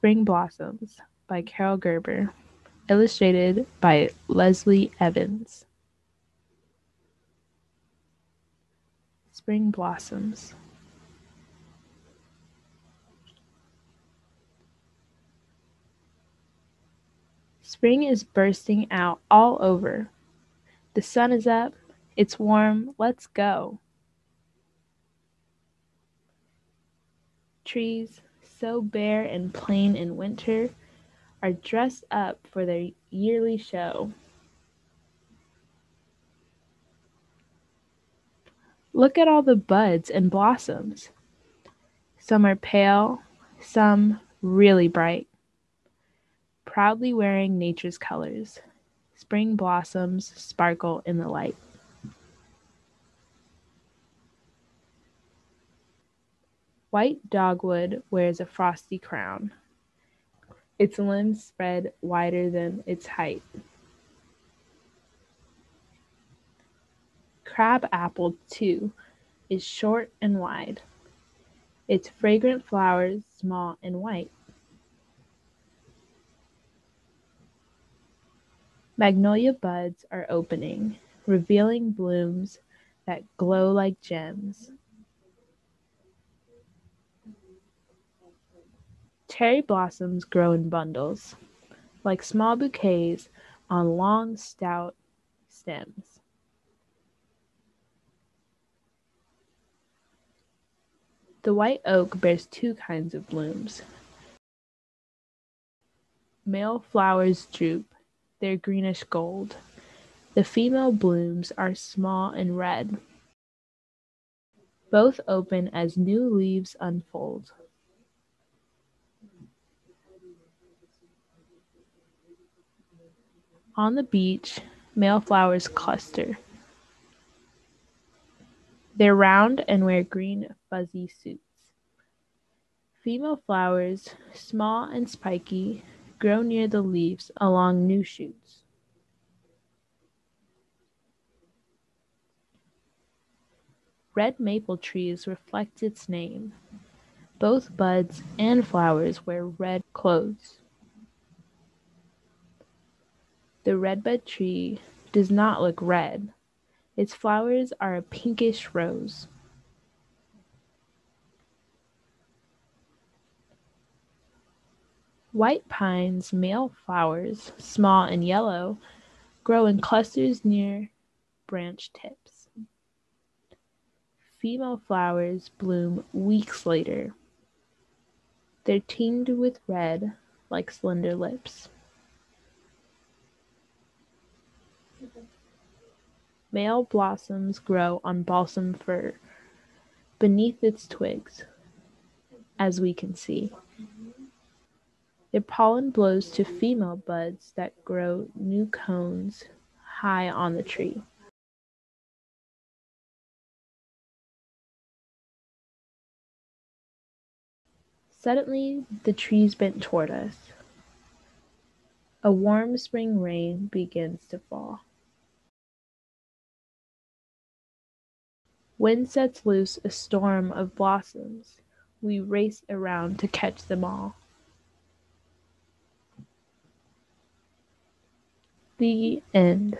Spring Blossoms by Carole Gerber. Illustrated by Leslie Evans. Spring Blossoms. Spring is bursting out all over. The sun is up. It's warm. Let's go. Trees, so bare and plain in winter, are dressed up for their yearly show. Look at all the buds and blossoms. Some are pale, some really bright proudly wearing nature's colors. Spring blossoms sparkle in the light. White dogwood wears a frosty crown. Its limbs spread wider than its height. Crab apple, too, is short and wide, its fragrant flowers small and white. Magnolia buds are opening, revealing blooms that glow like gems. Cherry blossoms grow in bundles, like small bouquets on long, stout stems. The white oak bears two kinds of blooms. Male flowers droop their greenish gold. The female blooms are small and red. Both open as new leaves unfold. On the beech, male flowers cluster. They're round and wear green fuzzy suits. Female flowers, small and spiky, grow near the leaves along new shoots. Red maple trees reflect its name. Both buds and flowers wear red clothes. The redbud tree does not look red. Its flowers are a pinkish rose. White pines' male flowers, small and yellow, grow in clusters near branch tips. Female flowers bloom weeks later. They're tinged with red like slender lips. Male blossoms grow on balsam fir beneath its twigs, as we can see. Their pollen blows to female buds that grow new cones high on the tree. Suddenly, the trees bent toward us. A warm spring rain begins to fall. Wind sets loose a storm of blossoms. We race around to catch them all. The end.